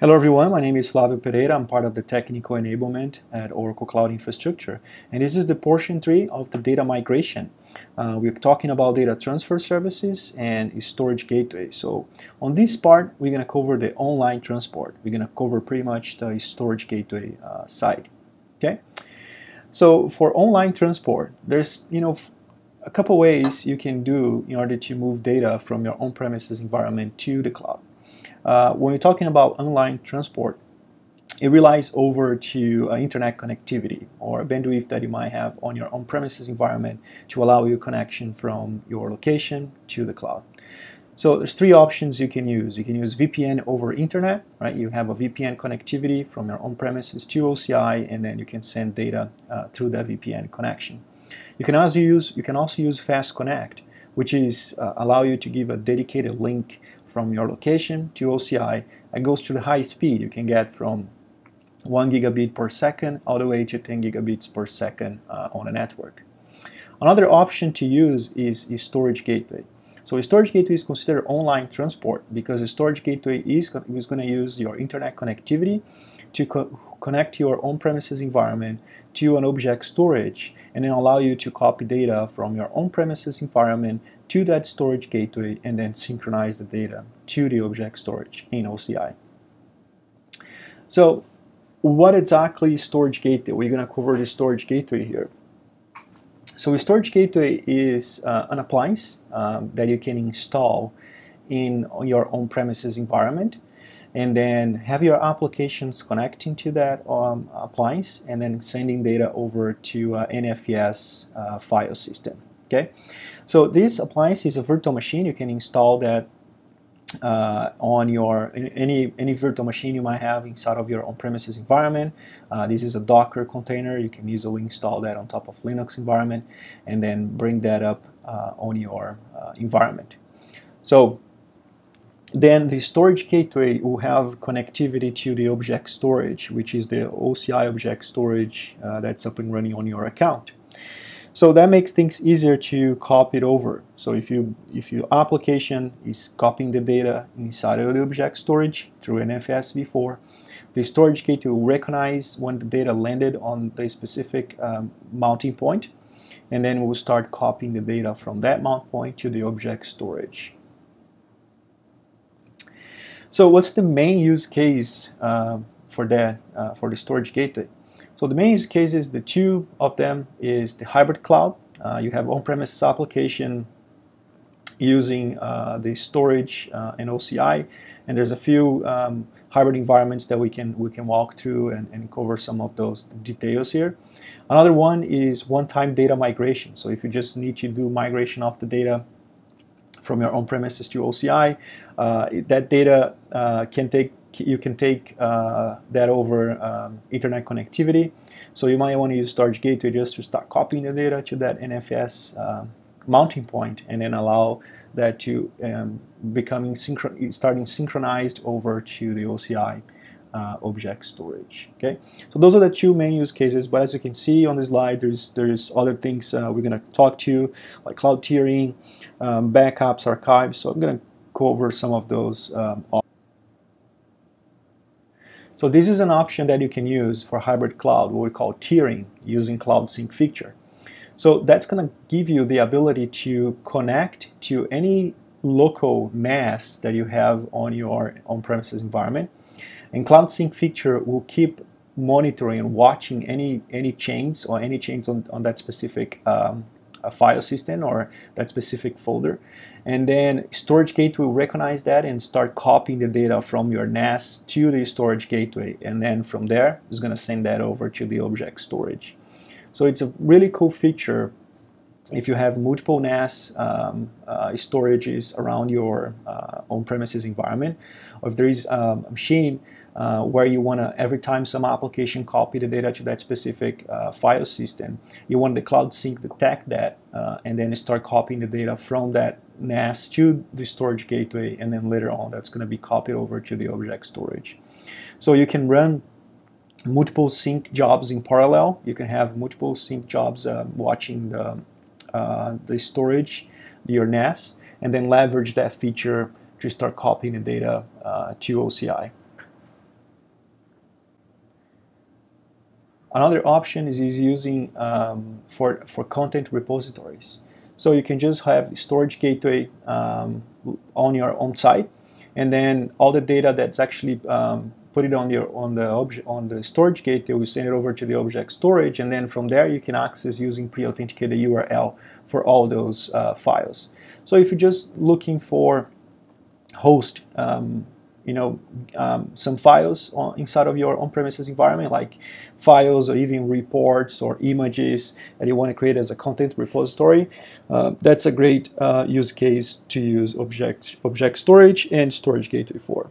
Hello everyone, my name is Flavio Pereira. I'm part of the technical enablement at Oracle Cloud Infrastructure. And this is the portion three of the data migration. Uh, we're talking about data transfer services and storage gateway. So on this part, we're going to cover the online transport. We're going to cover pretty much the storage gateway uh, side. Okay. So for online transport, there's, you know, a couple ways you can do in order to move data from your on-premises environment to the cloud. Uh, when you're talking about online transport, it relies over to uh, internet connectivity or bandwidth that you might have on your on-premises environment to allow you connection from your location to the cloud. So there's three options you can use. You can use VPN over internet, right? You have a VPN connectivity from your on-premises to OCI, and then you can send data uh, through that VPN connection. You can also use you can also use Fast Connect, which is uh, allow you to give a dedicated link from your location to OCI and goes to the high speed you can get from 1 gigabit per second all the way to 10 gigabits per second uh, on a network. Another option to use is, is storage gateway. So a storage gateway is considered online transport because a storage gateway is, is going to use your internet connectivity to co connect your on-premises environment to an object storage and then allow you to copy data from your on-premises environment to that storage gateway and then synchronize the data to the object storage in OCI. So what exactly is storage gateway? We're going to cover the storage gateway here. So a storage gateway is uh, an appliance um, that you can install in your on-premises environment and then have your applications connecting to that um, appliance and then sending data over to uh, NFS uh, file system. Okay, so this appliance is a virtual machine. You can install that uh, on your any any virtual machine you might have inside of your on-premises environment. Uh, this is a Docker container. You can easily install that on top of Linux environment and then bring that up uh, on your uh, environment. So then the storage gateway will have connectivity to the object storage, which is the OCI object storage uh, that's up and running on your account. So that makes things easier to copy it over. So if you if your application is copying the data inside of the object storage through NFS v4, the storage gateway will recognize when the data landed on the specific um, mounting point, and then we'll start copying the data from that mount point to the object storage. So what's the main use case uh, for that uh, for the storage gateway? So the main use cases, the two of them is the hybrid cloud. Uh, you have on-premises application using uh, the storage uh, and OCI, and there's a few um, hybrid environments that we can we can walk through and, and cover some of those details here. Another one is one-time data migration. So if you just need to do migration of the data from your on-premises to OCI, uh, that data uh, can take you can take uh, that over um, internet connectivity. So you might want to use storage gateway just to start copying the data to that NFS uh, mounting point and then allow that to um, becoming starting synchronized over to the OCI uh, object storage. Okay, so those are the two main use cases. But as you can see on the slide, there's there's other things uh, we're going to talk to, like cloud tiering, um, backups, archives. So I'm going to go over some of those um, so this is an option that you can use for hybrid cloud, what we call tiering, using Cloud Sync feature. So that's going to give you the ability to connect to any local NAS that you have on your on-premises environment. And Cloud Sync feature will keep monitoring and watching any any change or any change on, on that specific um, file system or that specific folder. And then storage gateway will recognize that and start copying the data from your NAS to the storage gateway. And then from there it's going to send that over to the object storage. So it's a really cool feature if you have multiple NAS um, uh, storages around your uh, on-premises environment. Or if there is um, a machine uh, where you want to, every time some application copy the data to that specific uh, file system, you want the Cloud Sync to detect that uh, and then start copying the data from that NAS to the storage gateway, and then later on that's going to be copied over to the object storage. So you can run multiple sync jobs in parallel. You can have multiple sync jobs uh, watching the, uh, the storage, your NAS, and then leverage that feature to start copying the data uh, to OCI. Another option is, is using um, for, for content repositories. So you can just have storage gateway um, on your own site, and then all the data that's actually um, put it on your on the object on the storage gateway, we send it over to the object storage, and then from there you can access using pre-authenticated URL for all those uh, files. So if you're just looking for host um, you know, um, some files on, inside of your on-premises environment, like files or even reports or images that you want to create as a content repository. Uh, that's a great uh, use case to use object, object storage and storage gateway for.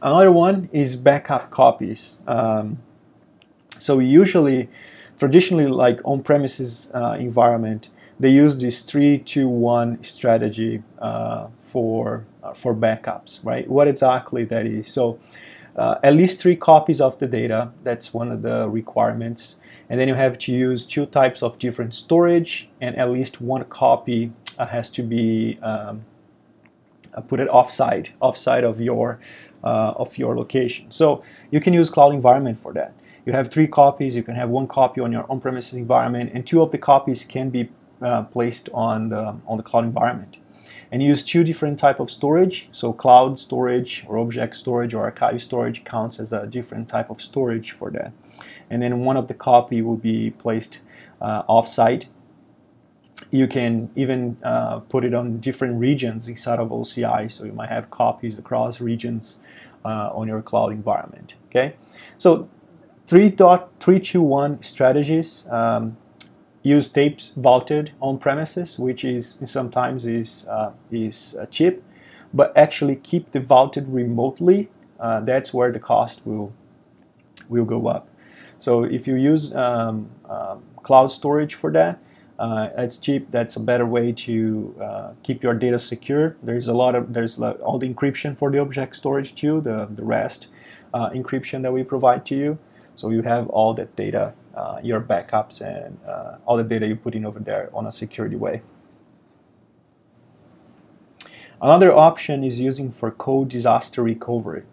Another one is backup copies. Um, so usually, traditionally, like on-premises uh, environment, they use this three, two, one strategy uh, for for backups, right? What exactly that is. So uh, at least three copies of the data, that's one of the requirements. And then you have to use two types of different storage and at least one copy uh, has to be um, uh, put it offside, offside of your, uh, of your location. So you can use cloud environment for that. You have three copies, you can have one copy on your on-premises environment and two of the copies can be uh, placed on the, on the cloud environment and use two different type of storage. So cloud storage or object storage or archive storage counts as a different type of storage for that. And then one of the copy will be placed uh, offsite. You can even uh, put it on different regions inside of OCI. So you might have copies across regions uh, on your cloud environment. Okay, so 3.321 strategies. Um, use tapes vaulted on premises, which is sometimes is uh, is uh, cheap, but actually keep the vaulted remotely. Uh, that's where the cost will will go up. So if you use um, um, cloud storage for that, uh, it's cheap. That's a better way to uh, keep your data secure. There's a lot of there's all the encryption for the object storage too, the the REST encryption that we provide to you. So you have all that data uh, your backups and uh, all the data you put in over there on a security way. Another option is using for code disaster recovery.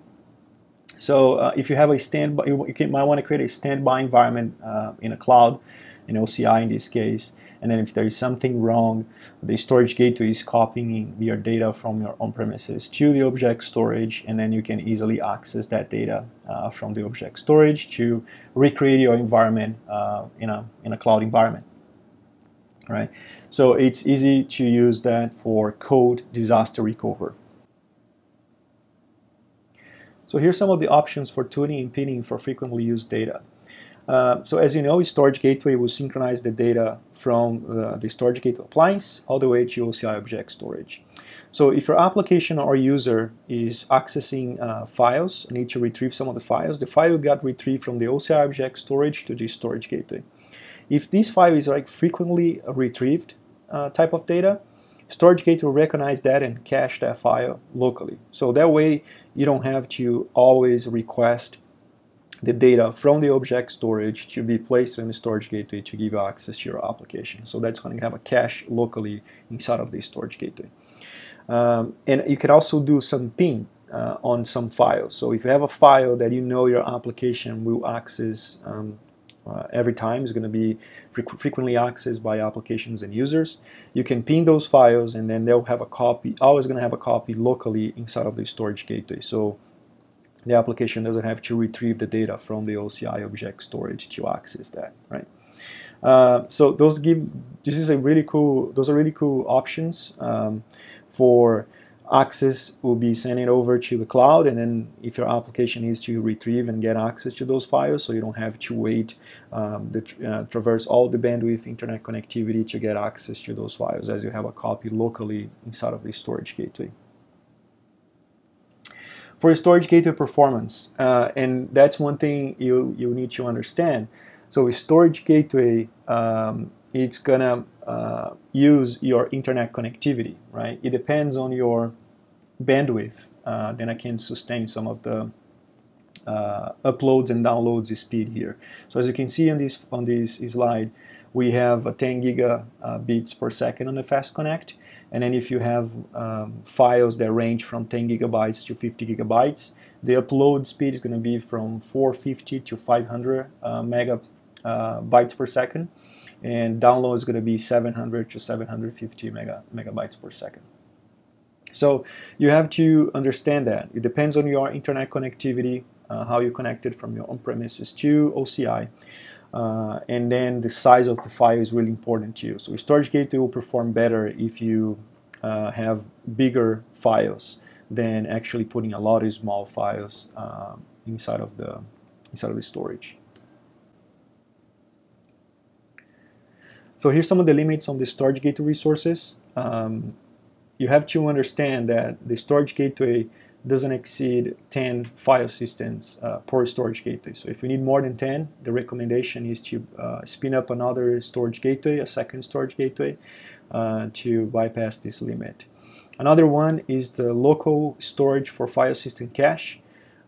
So uh, if you have a standby, you, can, might want to create a standby environment uh, in a cloud, in OCI in this case, and then if there is something wrong, the storage gateway is copying your data from your on-premises to the object storage, and then you can easily access that data uh, from the object storage to recreate your environment uh, in, a, in a cloud environment. Right? So it's easy to use that for code disaster recovery. So here's some of the options for tuning and pinning for frequently used data. Uh, so as you know, Storage Gateway will synchronize the data from uh, the Storage Gateway appliance all the way to OCI Object Storage. So if your application or user is accessing uh, files, and need to retrieve some of the files, the file got retrieved from the OCI Object Storage to the Storage Gateway. If this file is like frequently retrieved uh, type of data, Storage Gateway will recognize that and cache that file locally. So that way you don't have to always request the data from the object storage to be placed in the storage gateway to give access to your application. So that's going to have a cache locally inside of the storage gateway. Um, and you can also do some pin uh, on some files. So if you have a file that you know your application will access um, uh, every time is going to be frequently accessed by applications and users. You can pin those files and then they'll have a copy, always going to have a copy locally inside of the storage gateway. So the application doesn't have to retrieve the data from the OCI object storage to access that, right? Uh, so those give this is a really cool those are really cool options um, for access will be sending over to the cloud and then if your application needs to retrieve and get access to those files so you don't have to wait um, the, uh, traverse all the bandwidth internet connectivity to get access to those files as you have a copy locally inside of the storage gateway for storage gateway performance, uh, and that's one thing you, you need to understand. So a storage gateway, um, it's gonna uh, use your internet connectivity, right? It depends on your bandwidth. Uh, then I can sustain some of the uh, uploads and downloads speed here. So as you can see on this on this slide, we have a 10 gigabits per second on the fast connect, And then if you have um, files that range from 10 gigabytes to 50 gigabytes, the upload speed is going to be from 450 to 500 uh, megabytes uh, per second, and download is going to be 700 to 750 mega, megabytes per second. So you have to understand that it depends on your internet connectivity, uh, how you connect it from your on-premises to OCI. Uh, and then the size of the file is really important to you. So storage gateway will perform better if you uh, have bigger files than actually putting a lot of small files uh, inside of the inside of the storage. So here's some of the limits on the storage gateway resources. Um, you have to understand that the storage gateway doesn't exceed 10 file systems uh, per storage gateway. So if you need more than 10, the recommendation is to uh, spin up another storage gateway, a second storage gateway, uh, to bypass this limit. Another one is the local storage for file system cache,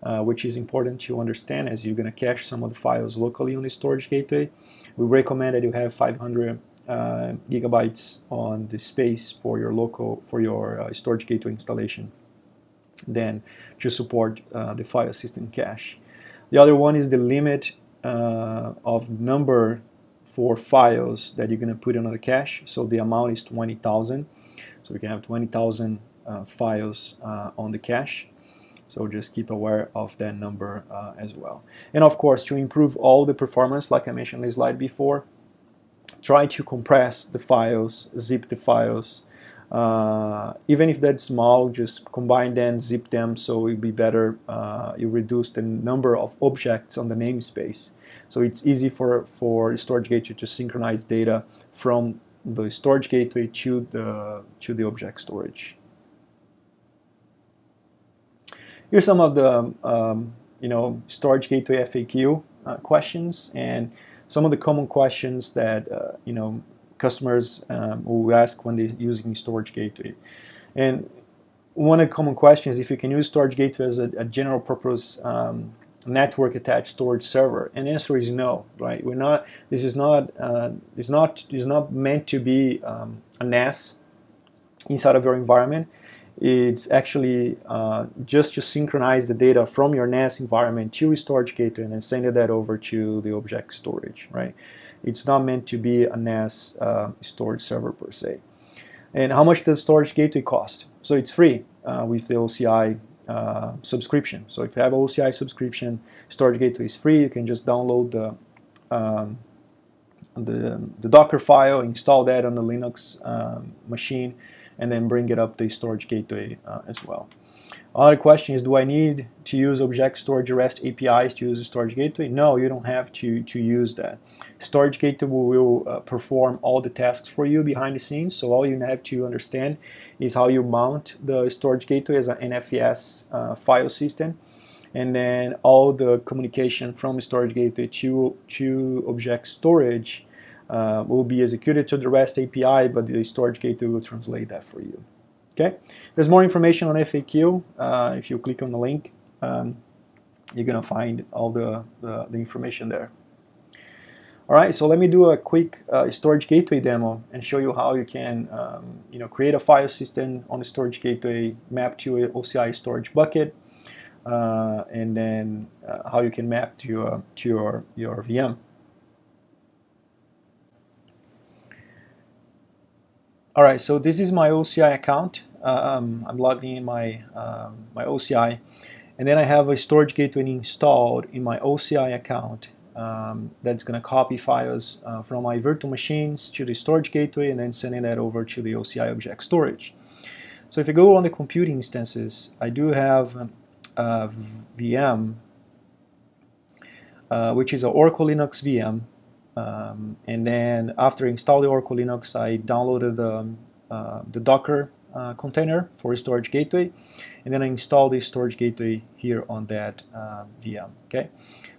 uh, which is important to understand as you're going to cache some of the files locally on the storage gateway. We recommend that you have 500 uh, gigabytes on the space for your local for your uh, storage gateway installation then to support uh, the file system cache. The other one is the limit uh, of number for files that you're going to put on the cache. So the amount is 20,000. So we can have 20,000 uh, files uh, on the cache. So just keep aware of that number as well. And of course, to improve all the performance, like I mentioned in the slide before, try to compress the files, zip the files. Uh, even if that's small, just combine them, zip them, so it'll be better. Uh, you reduce the number of objects on the namespace. So it's easy for, for storage gateway to synchronize data from the storage gateway to the, to the object storage. Here's some of the um, you know storage gateway FAQ uh, questions and some of the common questions that uh, you know customers um, ask when they're using storage gateway. And one of the common questions is if you can use storage gateway as a, a general purpose um, network attached storage server and the answer is no right we're not this is not uh, is not is not meant to be um, a NAS inside of your environment it's actually uh, just to synchronize the data from your NAS environment to a storage gateway and then send that over to the object storage, right? It's not meant to be a NAS uh, storage server per se. And how much does storage gateway cost? So it's free uh, with the OCI uh, subscription. So if you have an OCI subscription, storage gateway is free. You can just download the um, the, the Docker file, install that on the Linux um, machine, and then bring it up the storage gateway uh, as well. Another question is, do I need to use Object Storage REST APIs to use the Storage Gateway? No, you don't have to, to use that. Storage Gateway will uh, perform all the tasks for you behind the scenes, so all you have to understand is how you mount the Storage Gateway as an NFS uh, file system, and then all the communication from Storage Gateway to, to Object Storage uh, will be executed to the REST API, but the storage gateway will translate that for you. Okay, there's more information on FAQ. Uh, if you click on the link, um, you're gonna find all the, the, the, information there. All right, so let me do a quick uh, storage gateway demo and show you how you can, um, you know, create a file system on the storage gateway, map to a OCI storage bucket, uh, and then uh, how you can map to your to your your VM. All right, so this is my OCI account. Um, I'm logged in my, um, my OCI. And then I have a storage gateway installed in my OCI account um, that's going to copy files uh, from my virtual machines to the storage gateway and then sending that over to the OCI object storage. So if you go on the compute instances, I do have a VM, uh, which is an Oracle Linux VM um, and then after install the Oracle Linux, I downloaded the, uh, the Docker uh, container for a storage gateway, and then I install the storage gateway here on that uh, VM. Okay,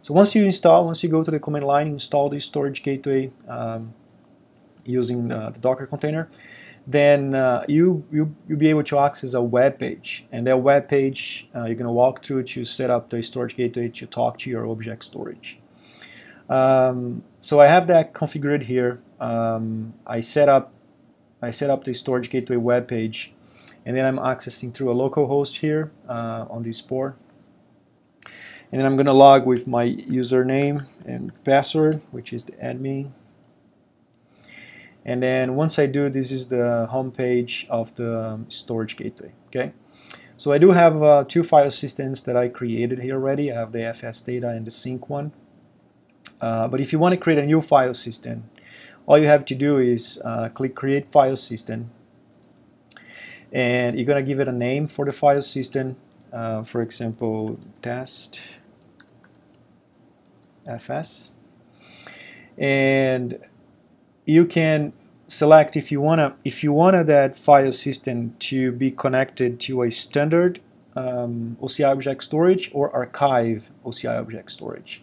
so once you install, once you go to the command line, install the storage gateway um, using uh, the Docker container, then uh, you, you you'll be able to access a web page, and that web page uh, you're to walk through to set up the storage gateway to talk to your object storage. Um, so I have that configured here. Um, I set up I set up the storage gateway web page and then I'm accessing through a local host here uh, on this port and then I'm gonna log with my username and password which is the admin. And then once I do this is the home page of the um, storage gateway okay? So I do have uh, two file systems that I created here already. I have the FS data and the sync one. Uh, but if you want to create a new file system all you have to do is uh, click create file system. And you're gonna give it a name for the file system. Uh, for example test fs and you can select if you wanna if you wanna that file system to be connected to a standard um, OCI object storage or archive OCI object storage.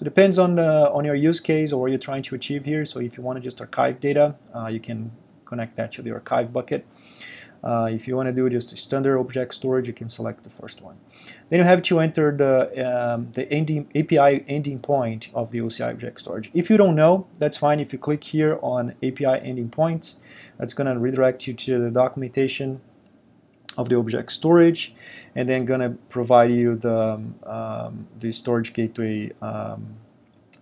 So it depends on the, on your use case or what you're trying to achieve here. So if you want to just archive data, uh, you can connect that to the archive bucket. Uh, if you want to do just a standard object storage, you can select the first one. Then you have to enter the, um, the ending, API ending point of the OCI object storage. If you don't know, that's fine. If you click here on API ending points, that's going to redirect you to the documentation of the object storage and then to provide you the, um, the storage gateway um,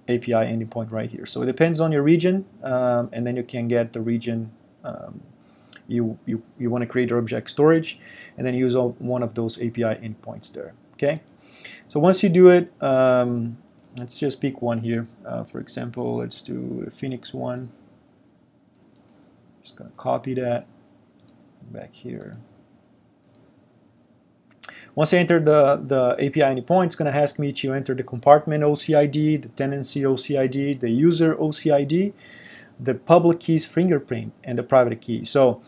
API endpoint right here. So it depends on your region um, and then you can get the region um, you, you, you want to create your object storage and then use one of those API endpoints there. Okay, so once you do it, um, let's just pick one here. Uh, for example, let's do the Phoenix one. Just gonna copy that back here. Once I enter the, the API endpoint, it's going to ask me to enter the compartment OCID, the tenancy OCID, the user OCID, the public key's fingerprint and the private key. So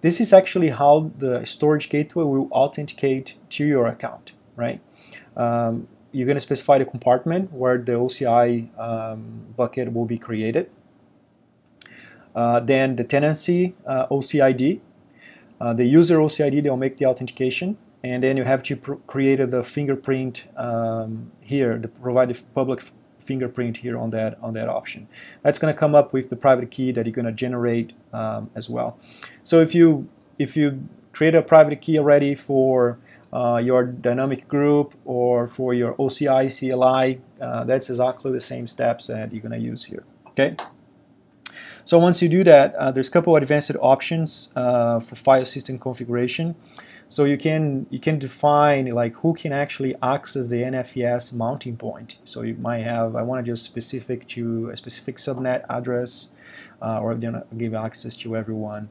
this is actually how the storage gateway will authenticate to your account, right? Um, you're going to specify the compartment where the OCI um, bucket will be created. Uh, then the tenancy uh, OCID, uh, the user OCID, they'll make the authentication. And then you have to create the fingerprint um, here, the provide the public fingerprint here on that on that option. That's going to come up with the private key that you're going to generate um, as well. So if you if you create a private key already for uh, your dynamic group or for your OCI CLI, uh, that's exactly the same steps that you're going to use here. Okay. So once you do that, uh, there's a couple advanced options uh, for file system configuration. So you can you can define like who can actually access the NFS mounting point. So you might have I want to just specific to a specific subnet address, uh, or give access to everyone.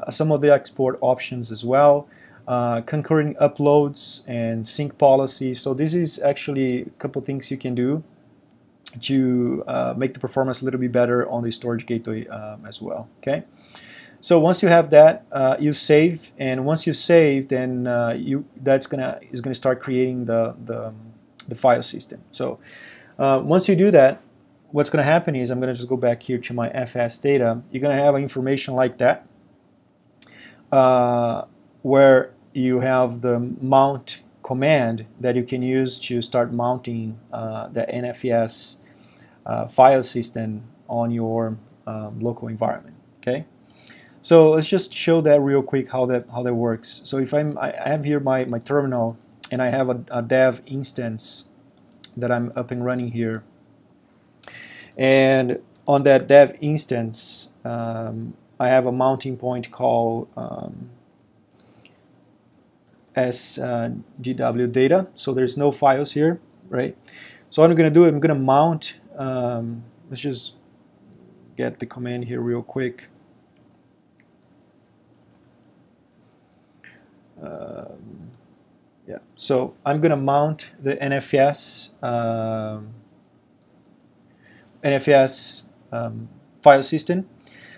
Uh, some of the export options as well. Uh, concurrent uploads and sync policy. So this is actually a couple things you can do to uh, make the performance a little bit better on the storage gateway um, as well. Okay. So once you have that, uh, you save, and once you save, then uh, you that's gonna is gonna start creating the the, the file system. So uh, once you do that, what's gonna happen is I'm gonna just go back here to my FS data. You're gonna have information like that, uh, where you have the mount command that you can use to start mounting uh, the NFS uh, file system on your um, local environment. Okay. So let's just show that real quick how that how that works. So if I'm I have here my my terminal and I have a, a dev instance that I'm up and running here, and on that dev instance um, I have a mounting point called um, uh, data. So there's no files here, right? So what I'm going to do, I'm going to mount. Um, let's just get the command here real quick. Um, yeah, so I'm going to mount the NFS um, NFS um, file system.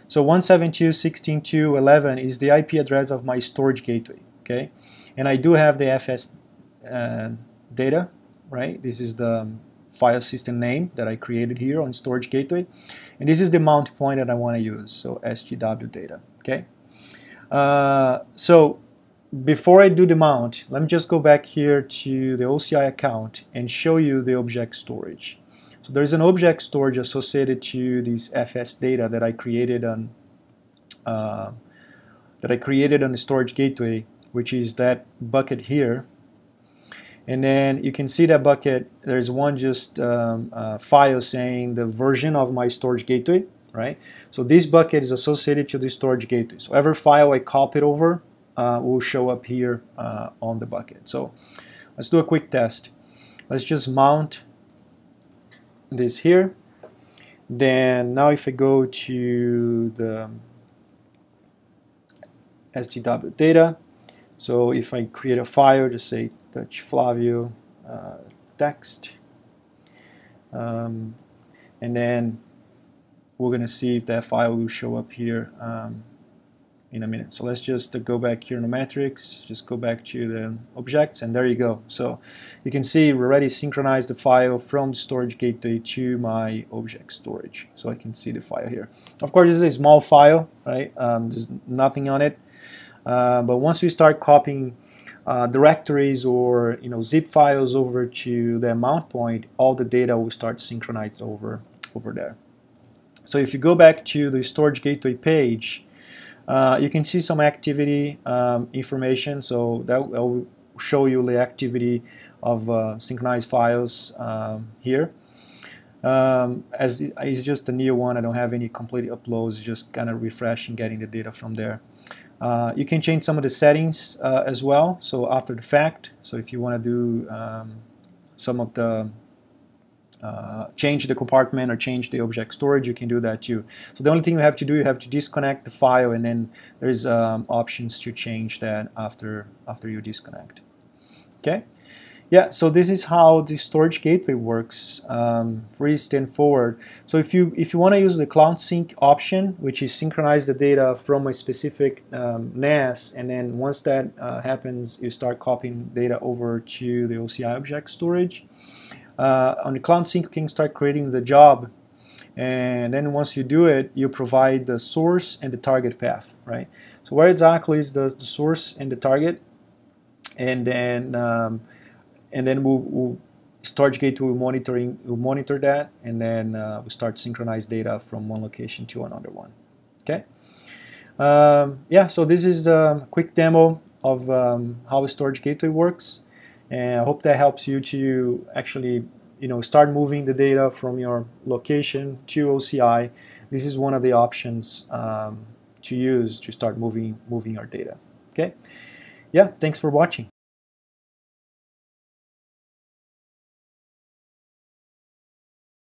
So 172.16.2.11 is the IP address of my storage gateway. Okay, and I do have the FS uh, data, right? This is the um, file system name that I created here on storage gateway, and this is the mount point that I want to use. So SGW data. Okay, uh, so before I do the mount, let me just go back here to the OCI account and show you the object storage. So there's an object storage associated to this FS data that I created on uh, that I created on the storage gateway, which is that bucket here. And then you can see that bucket, there's one just um, uh, file saying the version of my storage gateway, right? So this bucket is associated to the storage gateway. So every file I copied over will show up here uh, on the bucket. So let's do a quick test. Let's just mount this here. Then now if I go to the SGW data, so if I create a file, just say touch Flavio uh, text, um, and then we're going to see if that file will show up here um, in a minute. So let's just go back here in the matrix, just go back to the objects, and there you go. So you can see we already synchronized the file from the storage gateway to my object storage. So I can see the file here. Of course, this is a small file, right? Um, there's nothing on it. Uh, but once we start copying uh, directories or you know zip files over to the mount point, all the data will start synchronized over over there. So if you go back to the storage gateway page, uh, you can see some activity um, information. So that will show you the activity of uh, synchronized files um, here. Um, as it's just a new one, I don't have any complete uploads, just kind of refreshing, getting the data from there. Uh, you can change some of the settings uh, as well, so after the fact. So if you want to do um, some of the uh, change the compartment or change the object storage, you can do that too. So the only thing you have to do, you have to disconnect the file, and then there's um, options to change that after after you disconnect. Okay. Yeah, so this is how the storage gateway works, um, pretty straightforward. So if you if you want to use the Cloud Sync option, which is synchronize the data from a specific um, NAS, and then once that uh, happens, you start copying data over to the OCI object storage. Uh, on the Cloud Sync, you can start creating the job, and then once you do it, you provide the source and the target path, right? So where exactly is the, the source and the target, and then um, and then we'll, we'll storage gateway will monitoring will monitor that and then uh, we start synchronize data from one location to another one okay? Um, yeah so this is a quick demo of um, how a storage gateway works and I hope that helps you to actually you know start moving the data from your location to OCI this is one of the options um, to use to start moving moving our data. Okay? Yeah thanks for watching